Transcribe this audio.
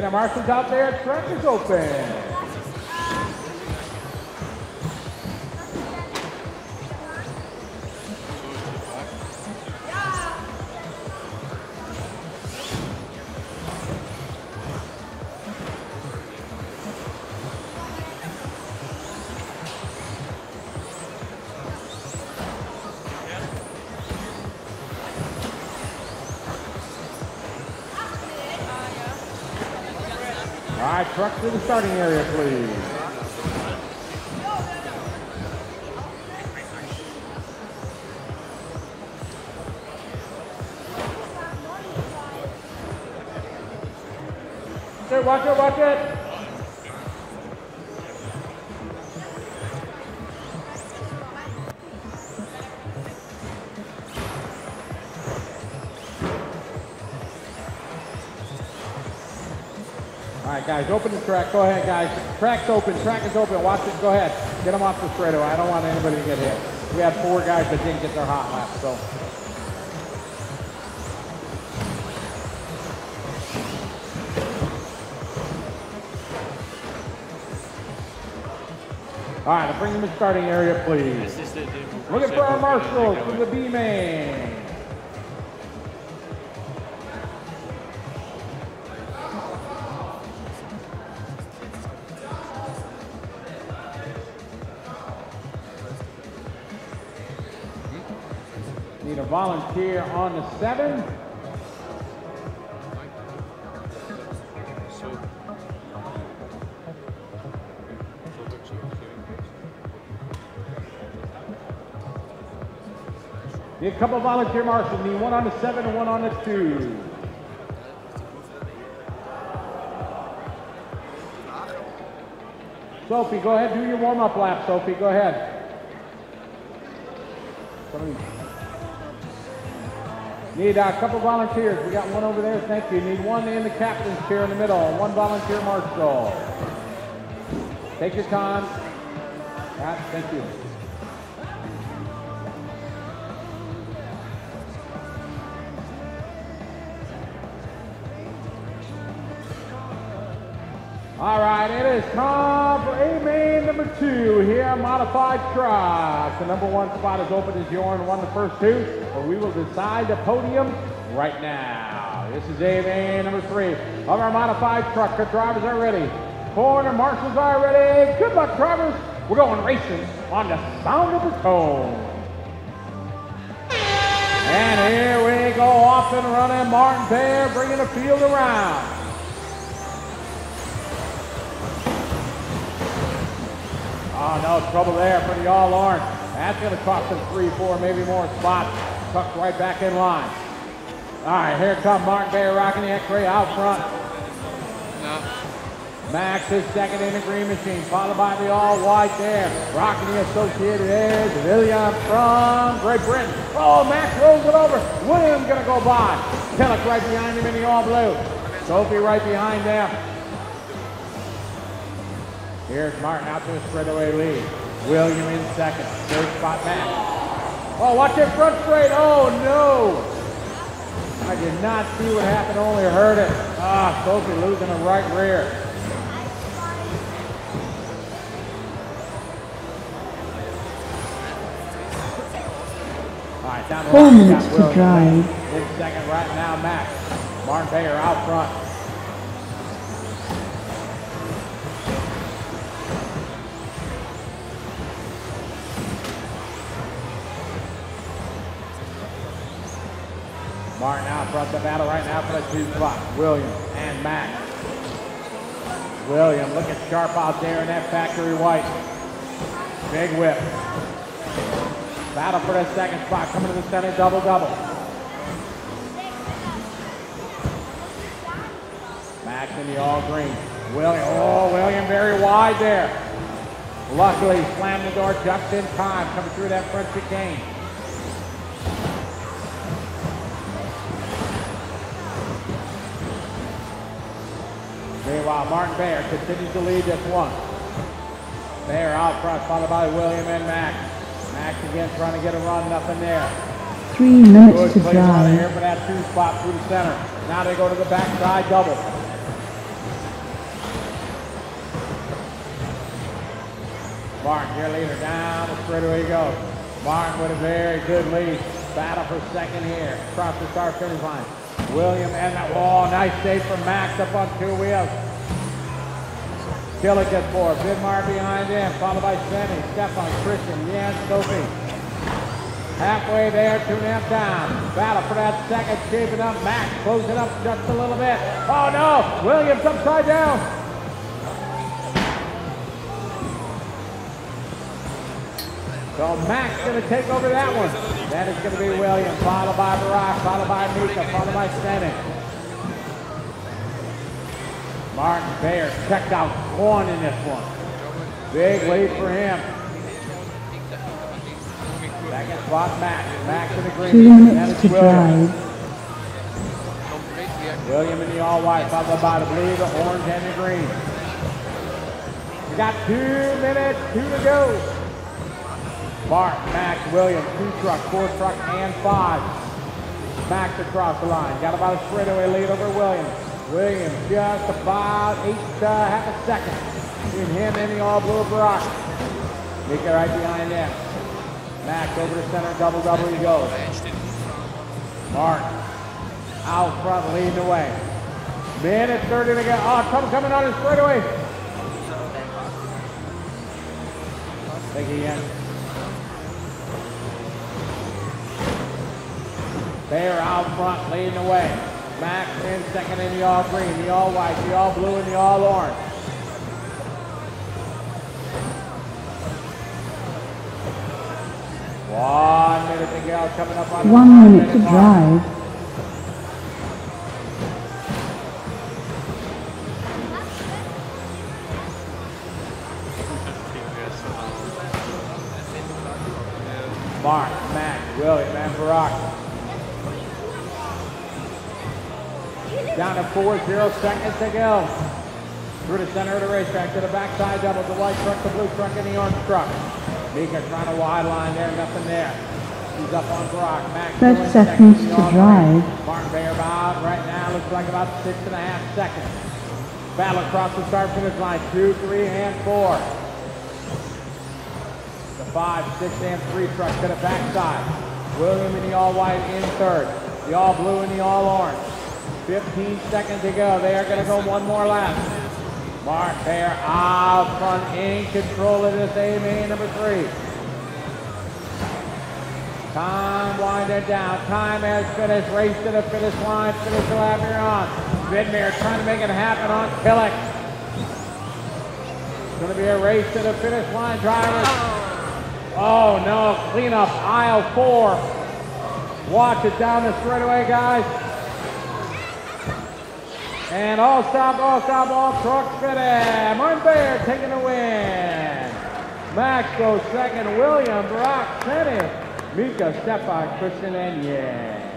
Get Marshall's out there. Track is open. All right, truck to the starting area, please. Watch it, watch it. All right, guys, open the track. Go ahead, guys. Track's open. Track is open. Watch it. Go ahead. Get them off the straightaway. I don't want anybody to get hit. We had four guys that didn't get their hot lap, so. All right, bring them to starting area, please. Looking for our marshals from the B volunteer on the seven. A couple volunteer marshals. Need one on the seven and one on the two. Sophie, go ahead, do your warm-up lap, Sophie, go ahead. Need uh, a couple volunteers. We got one over there, thank you. Need one in the captain's chair in the middle, one volunteer marshal. Take your time. Right, thank you. All right, it is time for two here, modified truck. The number one spot is open as Jorn won the first two, but we will decide the podium right now. This is A main number three of our modified truck. The drivers are ready. Corner marshals are ready. Good luck, drivers. We're going racing on the sound of the cone. And here we go off and running. Martin Bayer bringing the field around. Oh, no trouble there for the All Orange. That's going to cost them three, four, maybe more spots. Tucked right back in line. All right, here come Martin Bayer rocking the X-ray out front. Max is second in the green machine, followed by the all white there. Rocking the Associated Edge, William from Great Britain. Oh, Max rolls it over. William gonna go by. Killick right behind him in the all blue. Sophie right behind them. Here's Martin out to a straightaway lead. William in second. Third spot Max. Oh, watch it front straight. Oh, no. I did not see what happened, only heard it. Ah, Sophie losing the right rear. All right, down the Four minutes got to William drive. In second right now, Max. Martin Bayer out front. Martin out front the battle right now for the two spot. William and Max. William looking sharp out there in that factory white. Big whip. Battle for the second spot. Coming to the center, double double. Max in the all green. William, oh, William very wide there. Luckily, slammed the door just in time, coming through that front chicane. Martin Bayer continues to lead this one. Bayer out front, followed by William and Max. Max again trying to get a run, nothing there. Three minutes Good to drive. Here for that two spot through the center. Now they go to the backside double. Martin, your leader down the straightaway he goes. Martin with a very good lead. Battle for second here. Across the star finish line. William and that wall. Nice save from Max up on two wheels. Killick at four. Vidmar behind him, followed by Svenny, Stefan, Christian, Jan, Sophie. Halfway there, two and a half down. Battle for that second, shaping up. Max closing up just a little bit. Oh no! Williams upside down. So Max going to take over that one. That is going to be Williams, followed by Barack, followed by Mika, followed by Svenny. Martin Bayer checked out one in this one. Big lead for him. Second spot, Max. Max in the green. Two minutes to Williams. drive. William in the all white, followed by the blue, the orange, and the green. We got two minutes, two to go. Mark, Max, Williams, two truck, four truck, and five. Max across the line. Got about a straightaway lead over Williams. Williams just about eight, uh, half a second. Between him and the all blue Brock. Mika right behind him. Max over the center, double double he goes. Mark out front leading the way. Minute 30 to go. Oh, trouble coming on his straightaway. Think again. Bayer out front leading the way. Max in second in the all green, the all white, the all blue, and the all orange. One minute to go, coming up on the One five minute to mark. drive. Mark, Max, William, and Barack. Down to four, zero seconds to go. Through the center of the racetrack to the backside double, the white truck, the blue truck, and the orange truck. Mika trying to wide line there, nothing there. He's up on Brock. Max Thirty seconds to drive. green. Martin Bayer about right now looks like about six and a half seconds. Battle across the start finish line, two, three, and four. The five, six, and three truck to the backside. William in the all white in third. The all blue and the all orange. 15 seconds to go. They are going to go one more lap. Mark Bayer out front in control of this A main number three. Time winding down. Time has finished. Race to the finish line. Finish the lap you're on. Vidmar trying to make it happen on Killick. It's going to be a race to the finish line. Drivers. Oh no, clean up aisle four. Watch it down the straightaway, guys. And all stop, all stop, all fitted. Martin Bayer taking the win. Max goes second. William, Brock, Senate, Mika, Stefan, Christian, and yeah.